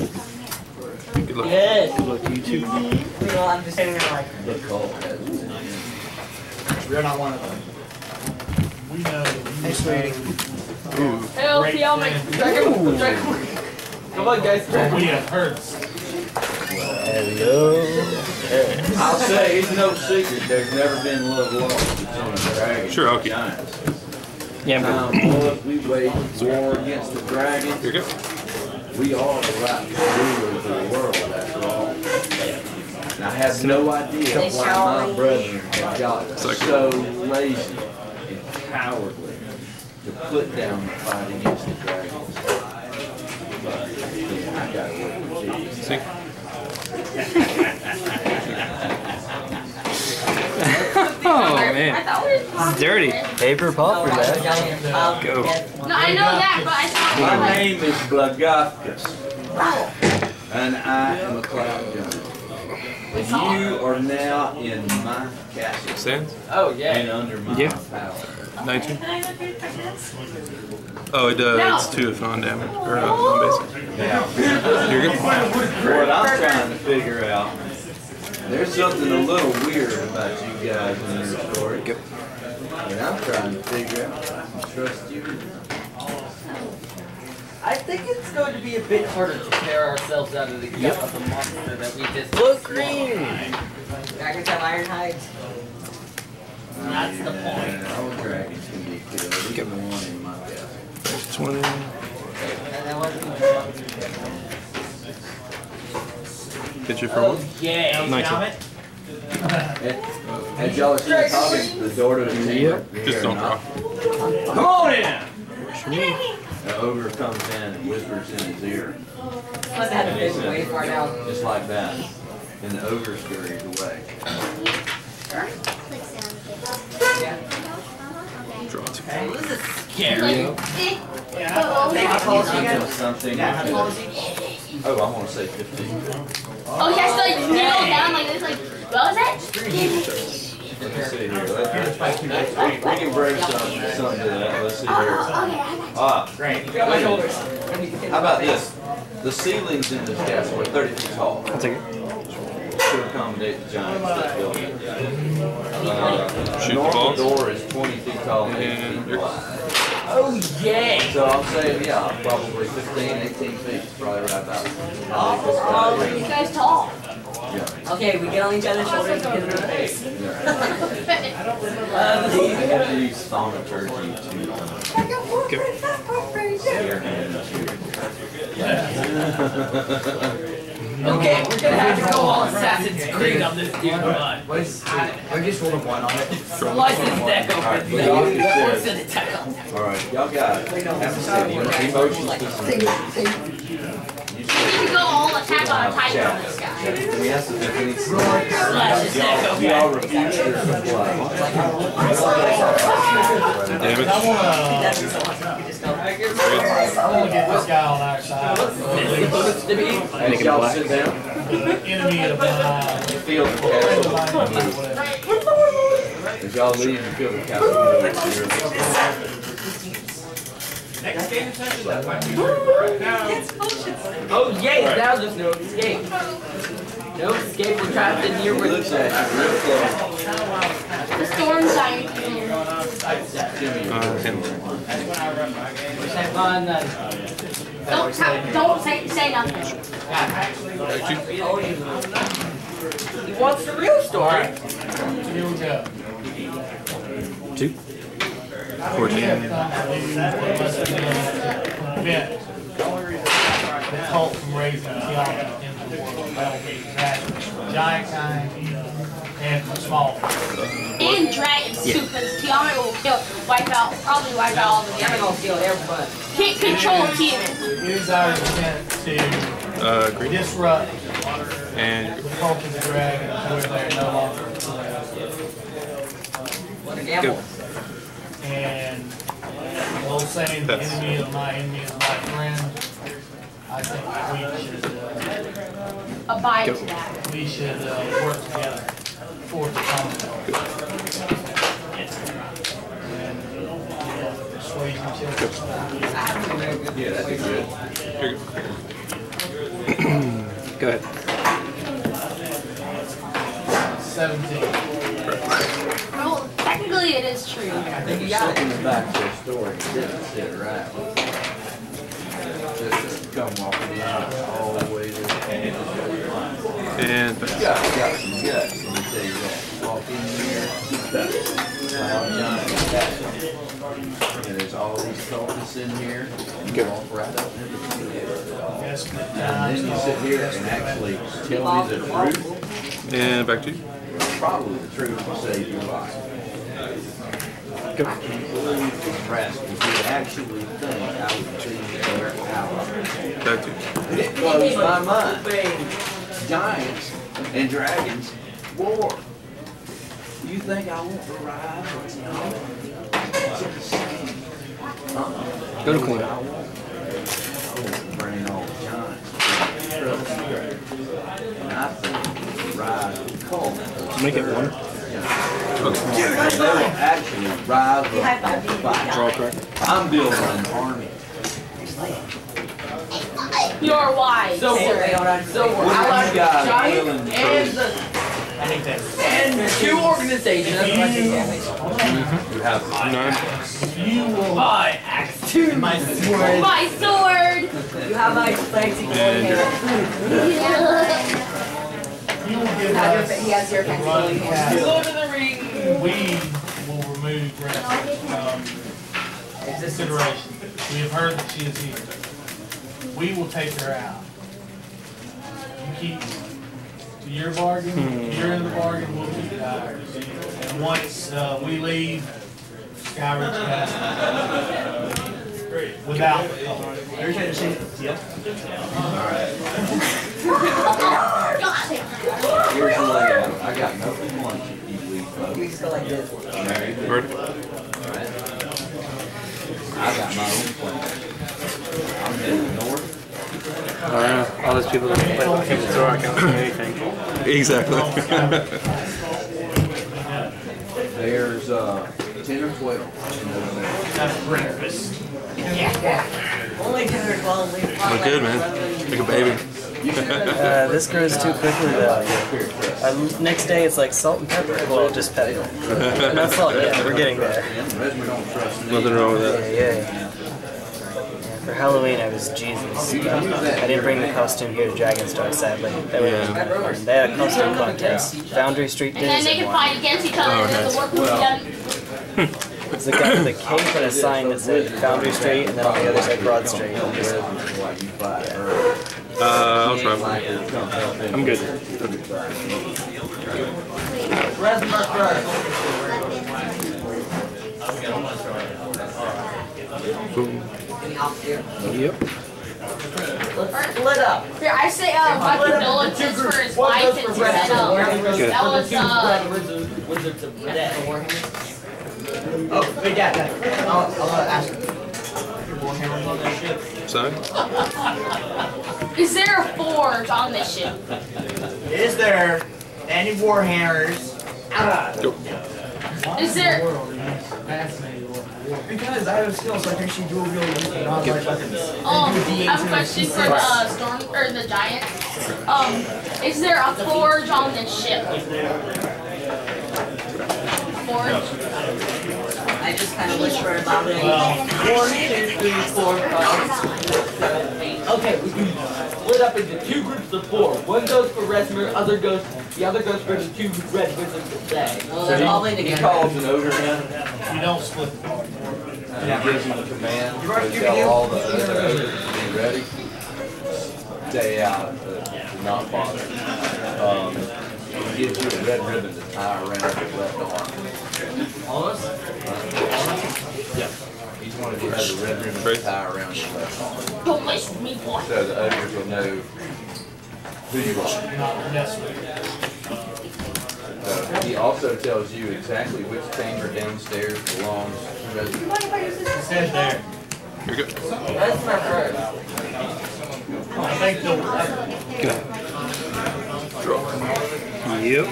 Good luck. Good. Good luck to you too. You know, I'm just sitting there like, We're not one of them. We know. hey, sweetie. Hell, Great y'all make thing. Dragon, Dragon. Come on, guys. Well, we have heard. I'll say, it's no secret, there's never been love lost between dragons Sure, and okay. giants. Yeah, I'm Now, boy, we waged war against the dragons. Here you go. We are the rightful rulers of the world, after all. And I have no idea why my brethren have got so lazy and cowardly to put down the fight against the dragons. But, yeah, I gotta work with these. See? Oh man, it's dirty. Paper pulp or that? Go. No, I know that, but I saw My name is Blagothkus, and I am a cloud giant. You are now in my castle Sands? Oh, yeah. and under my Yeah. power. 19. Oh, it uh, it's two if non-damage or uh, non-basic. Now, You're good. what I'm trying to figure out, there's something a little weird about you guys in your story. Yep. And I'm trying to figure out if I can trust you. I think it's going to be a bit harder to tear ourselves out of the gut of the monster that we just. Look green. Dragons have iron hides. That's the point. And all dragons can be killed, Yep. even the one in my castle. There's 20. And that wasn't. You for Oh one. yeah. 19. As y'all are still the door to the Yep. Just don't draw. Come on in! The ogre comes in and whispers in his ear, Must have been way far down. just like that. And the ogre scurries away. Draw two. This is scary. Make a policy Until again. something. Yeah, have a policy. Oh, I want to say 15. Oh, he has to like kneel down like this, like, what was that? Let me see here. Let- let's- We can bring something, something to that. Let's see here. Ah, Great. Got my shoulders. how about this? The ceilings in this castle are 30 feet tall I'll take it. to accommodate the giants that built it. Uh, Shoot the normal balls. door is 20 feet tall and 8 feet you're- wide. Oh yeah. So I'm saying, yeah, probably 15, 18 feet, probably right about. Oh, You guys tall. Yeah, Okay, we get on each other's shoulders and get in the face. yeah. Uh, I have to use thaumaturgy to, uh, Go. steer him okay, we're gonna have to go all Assassin's Creed on this dude. Bud. I just rolled a one on it. Slice his neck open. Well, What's in the tackle? All right, y'all got it. Have to say, emotions to some. You We should- need to go all attack on a tiger on this guy. We have to, if we need to- Slice his neck Y'all- open. We all refuse to comply. Damage. I wanna, That's so much. You just go. I wanna get this guy on our side. Be. As y'all sit down, Enemy of mine. you feel the Friend of castle. whatever. As y'all leave, you feel the castle. Oh yay! Now there's no escape. No escape. We're trapped in here with. The storm giant. Uh, 10. Have fun then. Don't, ta- don't say, say nothing. He wants the real story. Two. 14. Prevent cult from giant kind and small. And dragons too, because Tiamat will kill, wipe out, probably wipe out all the I'm dragons. everybody. Can't control Tiamat. It is our intent to Uh, green. disrupt And the cult of the dragon where they're no longer. What a gamble. go. And the old saying, the enemy of my enemy is my friend. I think we should, uh, Abide Go. to that. we should, uh, work together for the common good. And, persuasion checks. Yeah, that'd be good. go. Go ahead. Seventeen. Well, technically it is true. I think he's sitting in the back of their store. He didn't sit right. Just come walking in all the way to. And You got, you And there's all these cultists in here. You walk right up And then you sit here and actually tell me the truth. and back to you. Probably the truth will save your life. Go. I can't believe this rascal would actually think I would be their ally. Back to you. It blows my mind. Giants and dragons war. You think I won't arrive? Uh-uh. Go to clean. I won't. I won't bring all the giants. Trust me. And I think rise will come. Make it one. Dude, they will actually rise up and fight. Draw correct. I'm building an army. You're wise. So we're, so we're What are you guys giant willing to and the Anything. And two organizations. You have Nine. You will My axe two. my sword. My sword. You have my fancy golden. You will give Have your, us he has your fancy golden hair. Lord of the Rings. We will remove Rex from consideration. We have heard that she is here. We will take her out. You keep to your bargain, hmm. you're in the bargain, we'll keep to ours. And once, uh, we leave Skyreach Castle without the call. Here's the uh, layout. I got nothing lunch if you leave, folks. You just like this. Very good. I got my own plan. I'm heading north. I. All those people that play the game of Throw, I can't say anything. Exactly. There's, uh, ten or twelve. That's breakfast. Only ten or twelve. leave. Look good, man. Like a baby. Uh, this grows too quickly though. Uh, next day it's like salt and pepper. Well, just pepper. Not salt yet. We're getting there. Rezmir don't trust me. Nothing wrong with that. yeah. yeah. For Halloween, I was Jesus. I didn't bring the costume here to Dragonstar, sadly. They, were, Yeah. they had a costume contest. Foundry Street And then did they can it. fight against each other Oh, and nice. the work will. It's the guy with the cape and a sign that said Foundry Street, and then on the other side Broad Street. Why you. Uh, I'll try. Like her come help him. I'm good. Rezmir first. Boom. Yep. Let's split up. Here, I say uh, my condolences for his One wife goes and for he Red said Good. that For the was two uh, red wizards, wizards of death. Oh, wait, Dad, Dad. I'll, I'll ask you. Warhammers on that ship. Sorry? is there a forge on this ship? Is there any warhammers? Is there Because I have skills like actually dual wielding non-light weapons. um I have a question for the uh, storm or the giant. Um, is there a forge on this ship? Forge? I just kind of whisper about it. One, two, three, four, five, six, seven, eight. Okay, we can split up into two groups of four. One goes for Rezmir, other goes, the other goes for the two red wizards of Thay. Well, they're probably He calls an overrun. You don't split the party. And he gives them a command to tell all the other ogres to be ready. Stay out, to to not bother. Um, he gives you a red ribbon to tie around your left arm. All of us? Yeah. Each one of you has a red ribbon to tie around your left arm. Don't mess with me, boy. So the ogres will know who you are. Not mess with it. Uh, He also tells you exactly which chamber downstairs belongs to Rezmir. It's head there. You're good. Rezmir first. I think the, Good. Yep.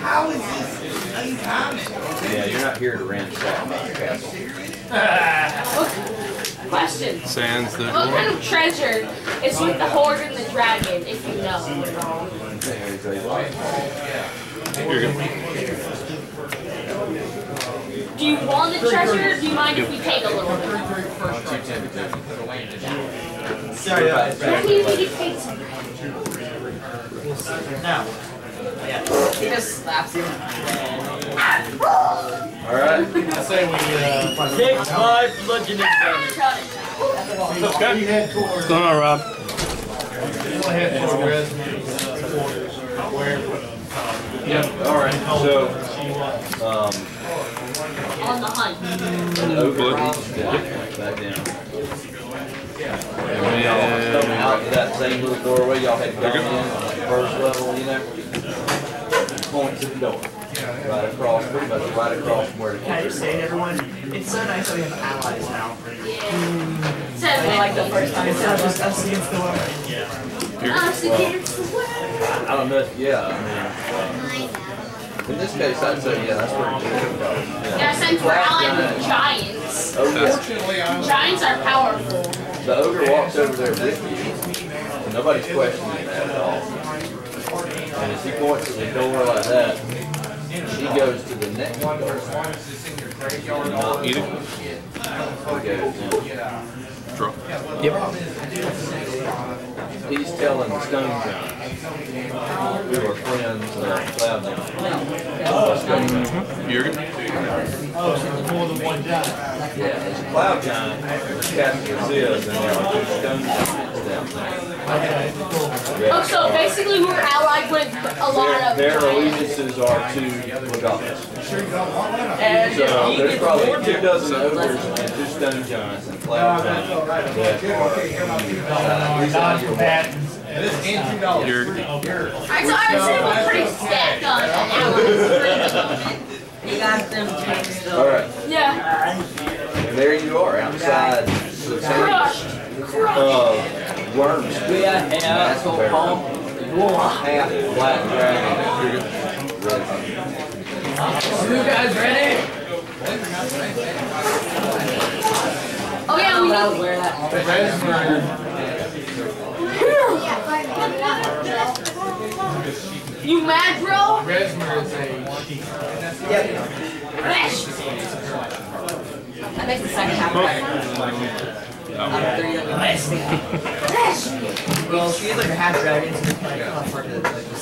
How is this uncommon? Yeah, you're not here to ransack my castle. Question. Sans the What kind of treasure is with the horde and the dragon, if you know? You're good. Do you want the treasure? Do you mind if we take a little bit? Sorry, uh, What do you think it takes? now. Yeah. He just slaps him. Alright. I say we, uh, Six, five, bludgeoning damage. Cut it. we head towards, What's going on, Rob? we'll head toward Rezmir's Yep, alright, so, um, On the hunt. over, back down. And y'all come out to that same little doorway y'all had gone in on the first level, you know? Point to the door. Right across, pretty much right across from where the. Can I just say to everyone, it's so nice that we have allies now. Seven. Like the first time, it's not just us against the world. Us against the world. I don't know, if- yeah, I mean, in this case, I'd say, yeah, that's pretty good. Yeah. Yeah, since we're allied with giants. Oh, ogre, Giants are powerful. the ogre walks over there with you, and nobody's questioning that at all. And as he points to the door like that, he goes to the next door. Eat it. He goes, Draw. He's telling Stone John, We were friends of Cloud John. Stone John. You're good. Oh, so there's more than one giant. Yeah, it's Cloud John, there's Captain Ziz, and there are two Stone Giants down there. Okay, cool. Oh, so basically we're allied with a lot Their, of their allegiances are to Legalis. And So there's gets probably more two dozen ogres and two Stone Giants and Cloud Giants that are, uh, at least out of your way. Combatants. You're. Alright, so I would say we're pretty stacked on allies the moment. You got them tanks We are palm. Half black. You guys ready? Oh yeah, we need. wear that. You mad, bro? Rezmir is a chief. Fresh. Makes the second half. Out of three that we missed. Well, she is like a half dragon, so can like come for the like the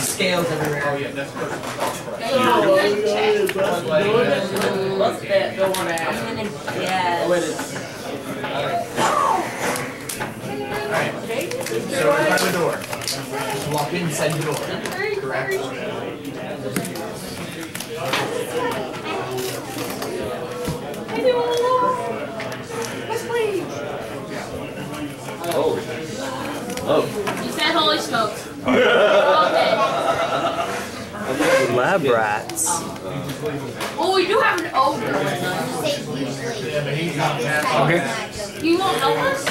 scales everywhere. Let's bet go on ass. Yes. So we're by the door. Just walk inside the door. Correct. Oh. Oh. You said holy smokes. Okay. Lab rats. Well, we do have an ogre with us. Yeah, but he's not. Okay. You won't help us?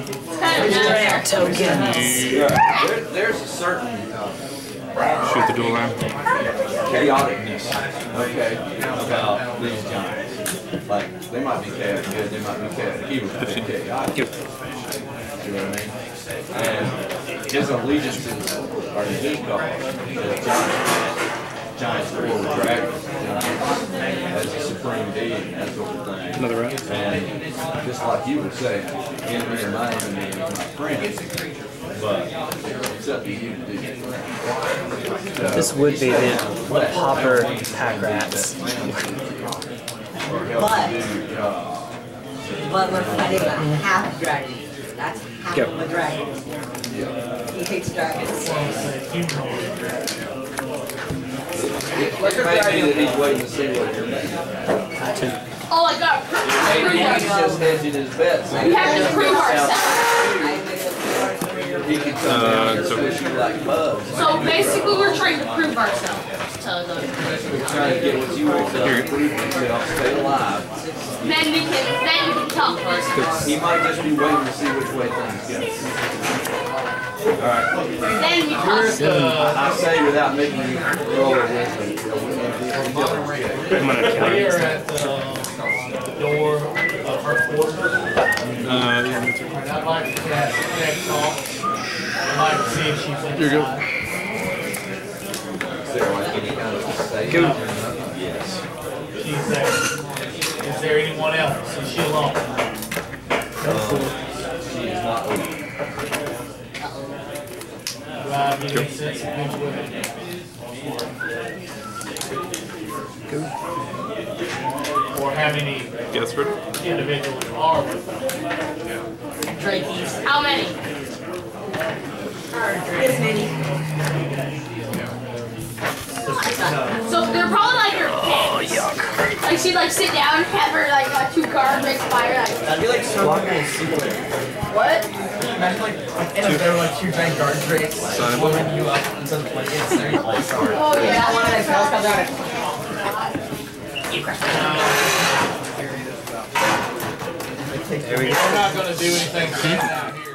It's kind of nice. Tokens. Yeah, there, there's a certain uh, Shoot the dual line. chaoticness, okay, about these giants. Like, they might be chaotic good, they might be chaotic evil, but they're chaotic. Yep. You know what I mean? And his allegiances are to his cause, the giants. Giants the dragons, giants as the supreme being, that sort of thing. Another rat. And just like you would say, enemy of my enemy is my friend. But it's up to you to do it. This would be the Pauper pack rats. But Do your job. but we're fighting a half dragon. That's half Yep. of a dragon. He hates dragons. It may be that he's waiting to see what you're making. Oh, I got to prove Maybe he's ourselves. just hedging his bets. We have to prove ourselves. He could come down here and squish you like bugs. So basically, we're trying to prove ourselves to them. You're trying to get what you want to prove yourself, stay alive. Then we can, then we can talk first. He might just be waiting to see which way things go. Alright, Then we talk. I say without making you roll a wisdom. I'm gonna count We are at the door of her quarters. Uh, yeah, that's right. And I'd like to have that talk. I'd like to see if she's inside. Here you go. Is there like any kind of safety? Go. Yes. She's there. Is there anyone else? Is she alone? She is not open. Do I have any sense of who's with her? Or how many Guess what? individuals are with her? Drakey's. How many? This many. So they're probably like her pets. Like she'd like sit down, have her like uh, two cards, make fire. Like, That'd be like so cool secret. what? Imagine like, and if there were like two giant guard drakes, Sign like, up. warming you up into the blankets and you're all sorry. Oh yeah. That one that tails comes out and you crash. There we go. We're not gonna do anything right now.